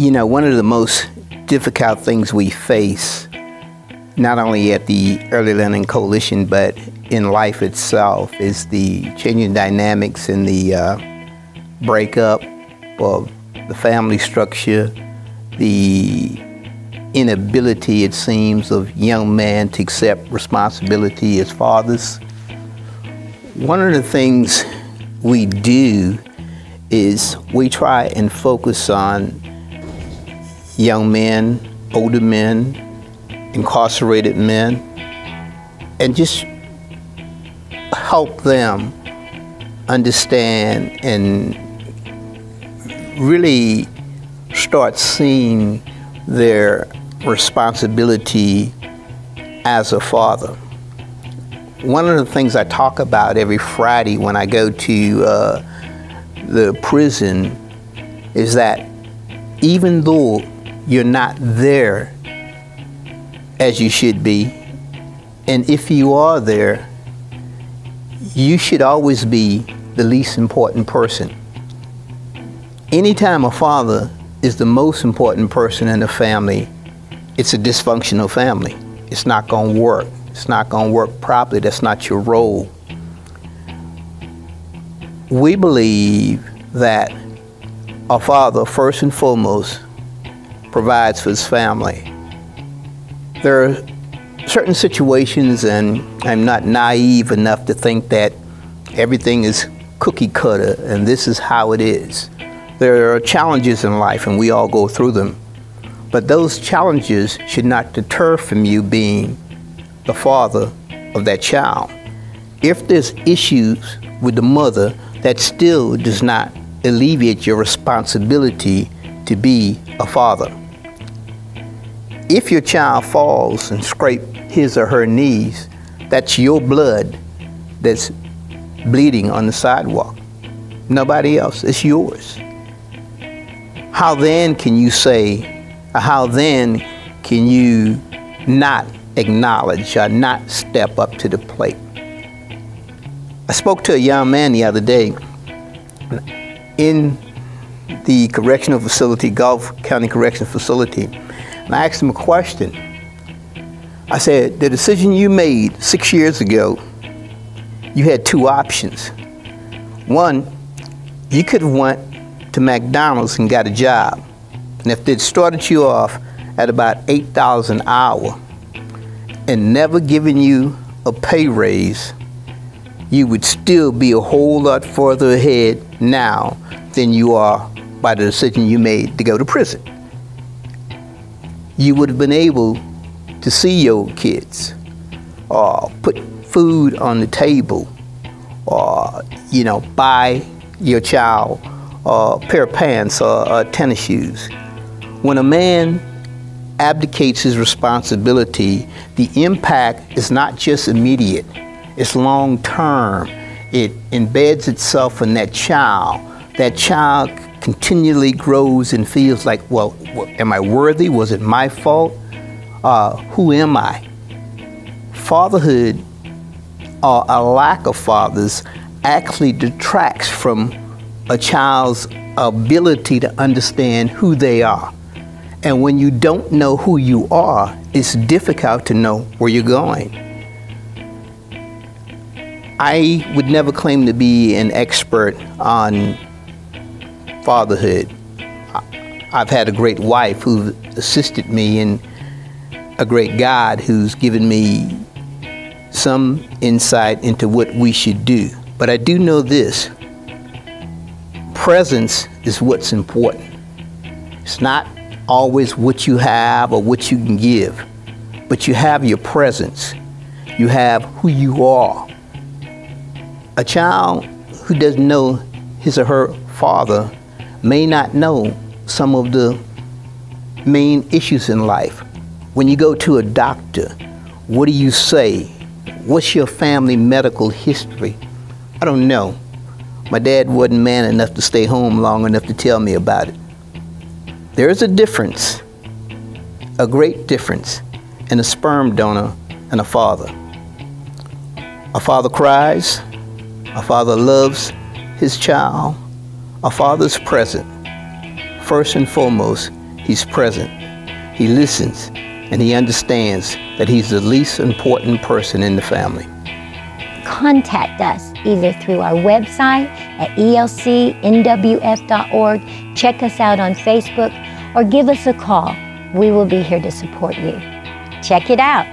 You know, one of the most difficult things we face, not only at the Early Learning Coalition, but in life itself, is the changing dynamics in the uh, breakup of the family structure, the inability, it seems, of young men to accept responsibility as fathers. One of the things we do is we try and focus on young men, older men, incarcerated men, and just help them understand and really start seeing their responsibility as a father. One of the things I talk about every Friday when I go to uh, the prison is that even though you're not there as you should be, and if you are there, you should always be the least important person. Anytime a father is the most important person in the family, it's a dysfunctional family. It's not going to work. It's not going to work properly. That's not your role. We believe that a father, first and foremost, provides for his family. There are certain situations, and I'm not naive enough to think that everything is cookie cutter and this is how it is. There are challenges in life, and we all go through them. But those challenges should not deter from you being the father of that child. If there's issues with the mother, that still does not alleviate your responsibility to be a father. If your child falls and scrape his or her knees, that's your blood that's bleeding on the sidewalk. Nobody else, it's yours. How then can you say, how then can you not acknowledge or not step up to the plate? I spoke to a young man the other day in the correctional facility, Gulf County Correctional Facility, and I asked him a question. I said, the decision you made six years ago, you had two options. One, you could have went to McDonald's and got a job. And if they'd started you off at about 8,000 an hour and never given you a pay raise, you would still be a whole lot further ahead now than you are by the decision you made to go to prison. You would have been able to see your kids or put food on the table or, you know, buy your child uh, a pair of pants or, or tennis shoes. When a man abdicates his responsibility, the impact is not just immediate, it's long term. It embeds itself in that child. That child continually grows and feels like, well, am I worthy? Was it my fault? Uh, who am I? Fatherhood or a lack of fathers actually detracts from a child's ability to understand who they are. And when you don't know who you are, it's difficult to know where you're going. I would never claim to be an expert on fatherhood. I've had a great wife who assisted me and a great God who's given me some insight into what we should do. But I do know this presence is what's important. It's not always what you have or what you can give, but you have your presence. You have who you are. A child who doesn't know his or her father may not know some of the main issues in life. When you go to a doctor, what do you say? What's your family medical history? I don't know. My dad wasn't man enough to stay home long enough to tell me about it. There is a difference, a great difference, in a sperm donor and a father. A father cries, a father loves his child, a father is present. First and foremost, He's present. He listens and he understands that he's the least important person in the family. Contact us either through our website at elcnwf.org, check us out on Facebook, or give us a call. We will be here to support you. Check it out.